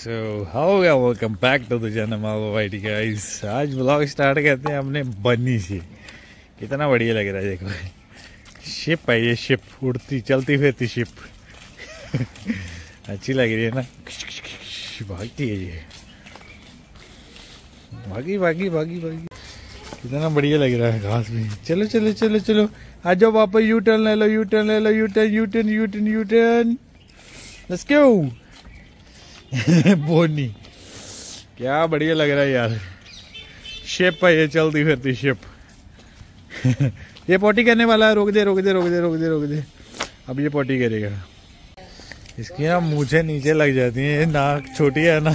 So how welcome back to the channel Malwa whitey guys आज blog start करते हैं अपने बन्नी से। कितना बढ़िया लग रहा है देखो। शिप है ये शिप उड़ती, चलती फिरती शिप अच्छी लग रही है ना? भागती है ये। भागी भागी भागी भागी। कितना बढ़िया लग रहा है घास में चलो चलो चलो चलो। आ जाओ वापस यू टर्न ले लो यू टर्न ले लो U turn U turn U turn U turn let's go बोनी। क्या बढ़िया लग रहा है यार। शेप है ये चलती फिरती शेप ये पोटी करने वाला है रोक दे रोक दे रोक दे रोक दे रोक दे। अब ये पोटी करेगा। इसकी ना मुझे नीचे लग जाती है नाक छोटी है ना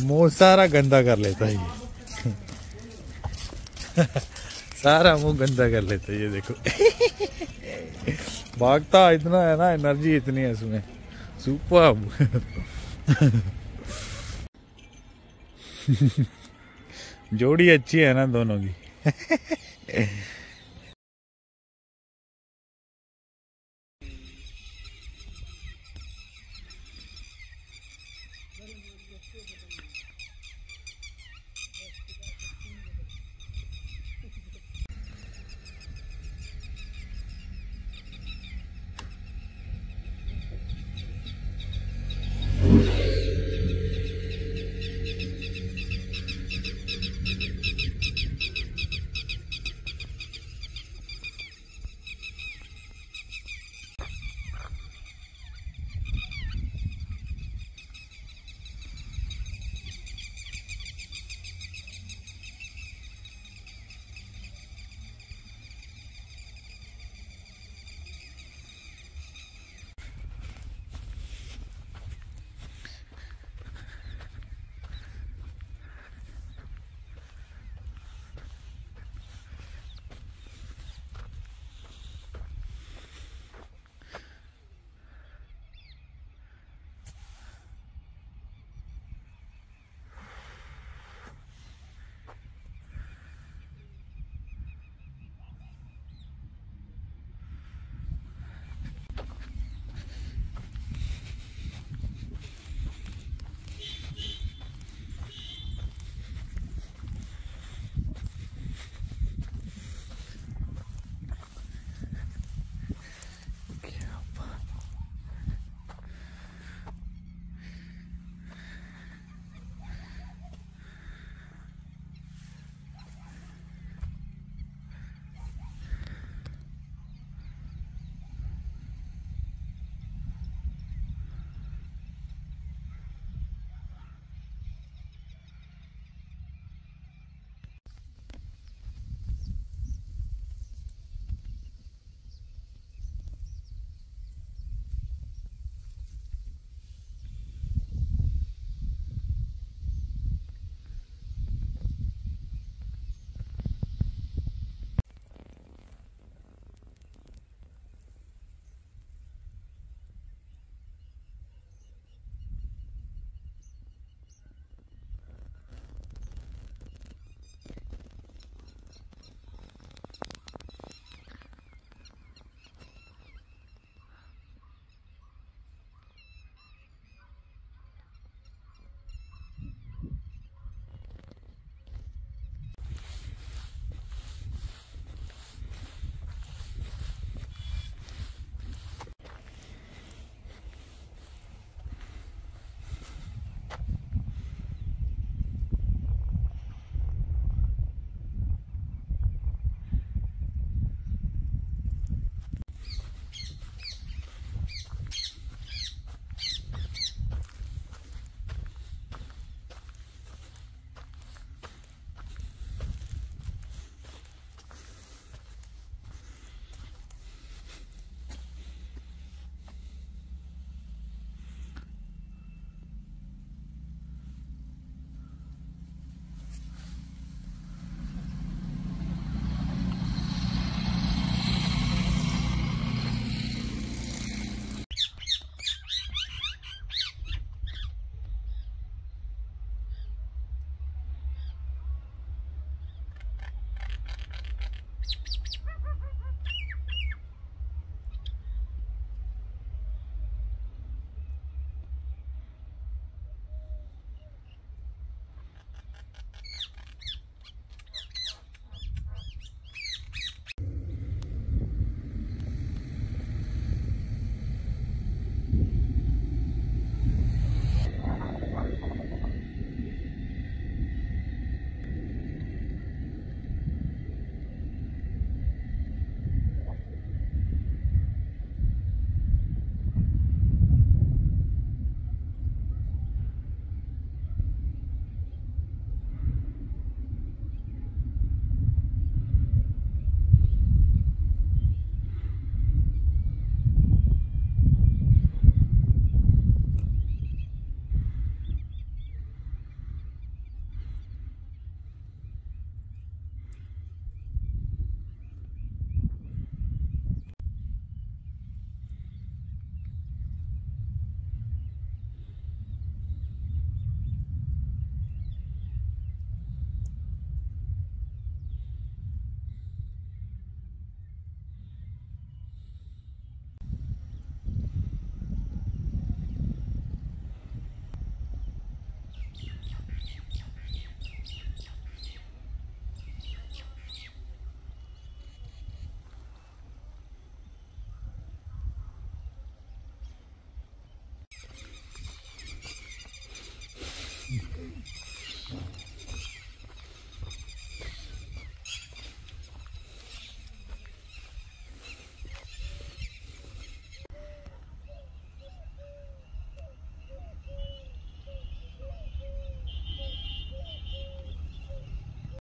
मुँह सारा गंदा कर लेता है ये। सारा मुँह गंदा कर लेता है ये देखो। भागता इतना है ना एनर्जी इतनी है इसमें। सुपर जोड़ी अच्छी है ना दोनों की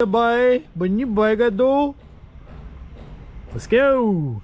boy. Bunny boy, Gado. Let's go.